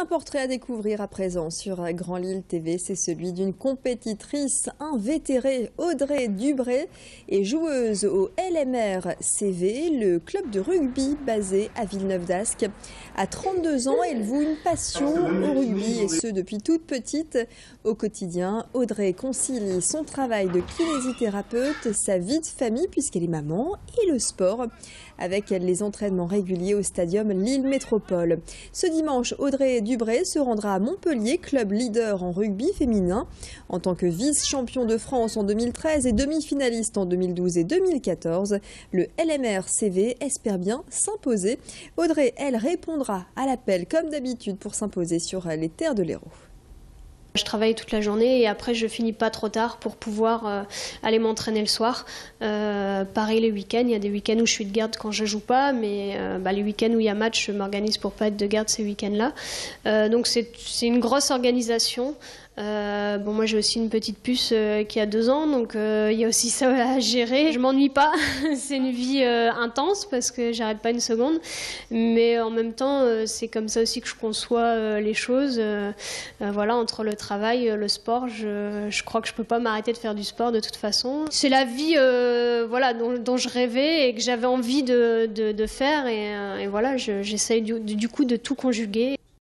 Un portrait à découvrir à présent sur Grand Lille TV, c'est celui d'une compétitrice invétérée, Audrey Dubré, et joueuse au LMR CV, le club de rugby basé à Villeneuve d'Ascq. À 32 ans, elle voue une passion au rugby et ce depuis toute petite. Au quotidien, Audrey concilie son travail de kinésithérapeute, sa vie de famille puisqu'elle est maman et le sport avec les entraînements réguliers au stadium Lille Métropole. Ce dimanche, Audrey Dubré se rendra à Montpellier, club leader en rugby féminin. En tant que vice-champion de France en 2013 et demi-finaliste en 2012 et 2014, le LMR CV espère bien s'imposer. Audrey, elle, répondra à l'appel comme d'habitude pour s'imposer sur les terres de l'Hérault. Je travaille toute la journée et après je finis pas trop tard pour pouvoir euh, aller m'entraîner le soir. Euh, pareil les week-ends, il y a des week-ends où je suis de garde quand je joue pas, mais euh, bah, les week-ends où il y a match, je m'organise pour pas être de garde ces week-ends-là. donc c'est une grosse organisation. Euh, bon, moi j'ai aussi une petite puce euh, qui a deux ans, donc euh, il y a aussi ça à gérer. Je m'ennuie pas, c'est une vie intense parce que j'arrête pas une seconde, mais en même temps c'est comme ça aussi que je conçois les choses. voilà, entre le travail, le sport, je, je, crois que je peux pas m'arrêter de faire du sport de toute façon. C'est la vie, voilà, dont, dont, je rêvais et que j'avais envie de, de, de, faire, et, et voilà, j'essaye du, du coup de tout conjuguer.